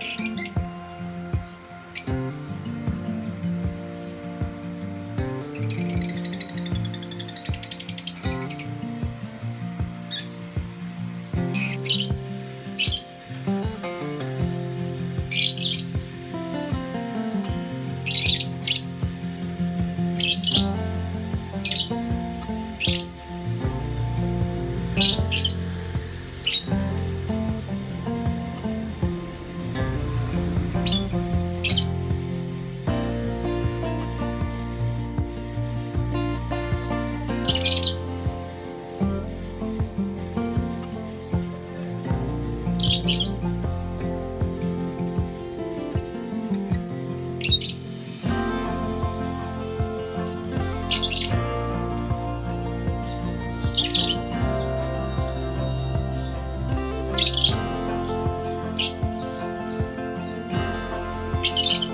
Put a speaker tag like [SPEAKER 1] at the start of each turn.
[SPEAKER 1] you Música